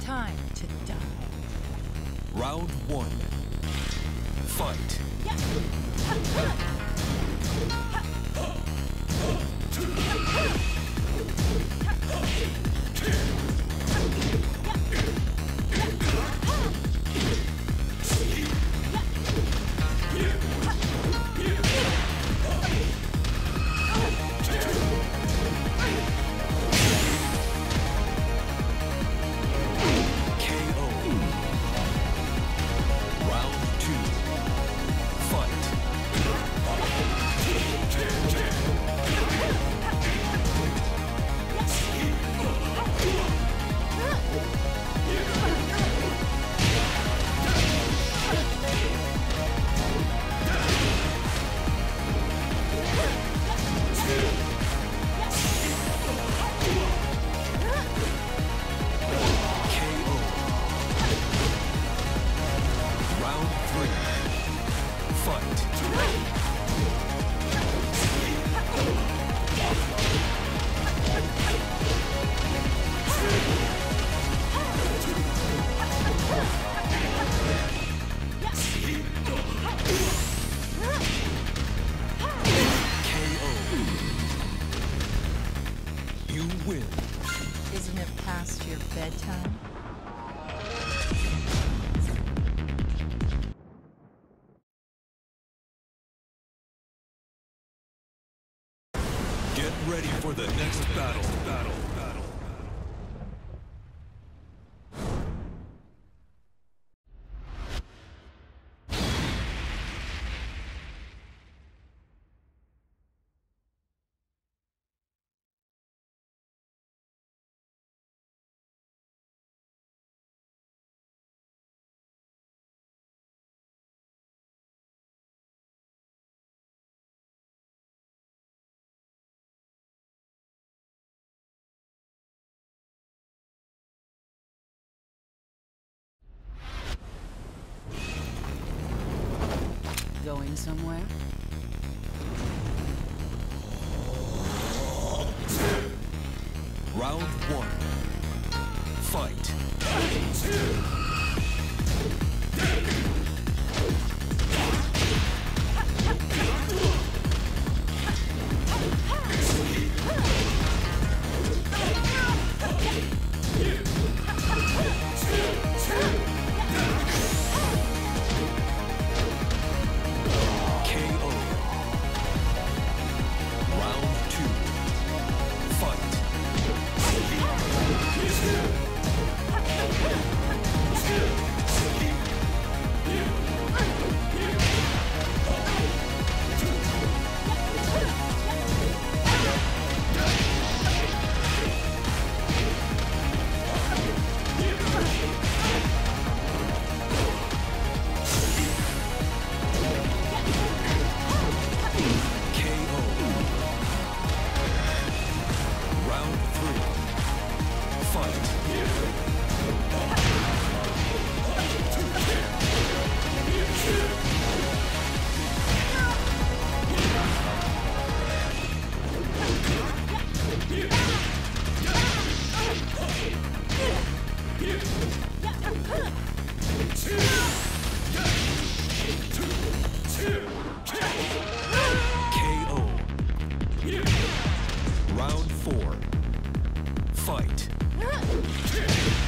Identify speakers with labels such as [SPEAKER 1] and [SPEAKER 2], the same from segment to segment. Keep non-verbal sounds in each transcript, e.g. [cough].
[SPEAKER 1] Time to die.
[SPEAKER 2] Round one. Fight.
[SPEAKER 1] Isn't it past your bedtime? Going somewhere?
[SPEAKER 2] Round one. Fight. Round four. Fight. [laughs]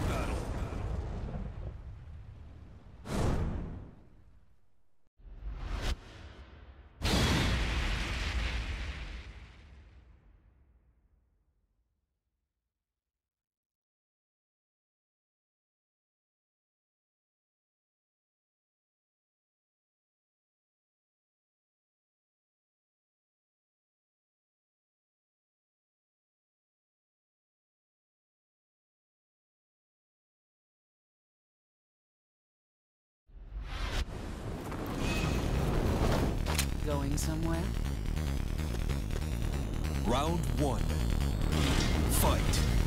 [SPEAKER 1] Somewhere?
[SPEAKER 2] Round one. Fight.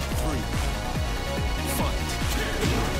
[SPEAKER 2] Three. Fight.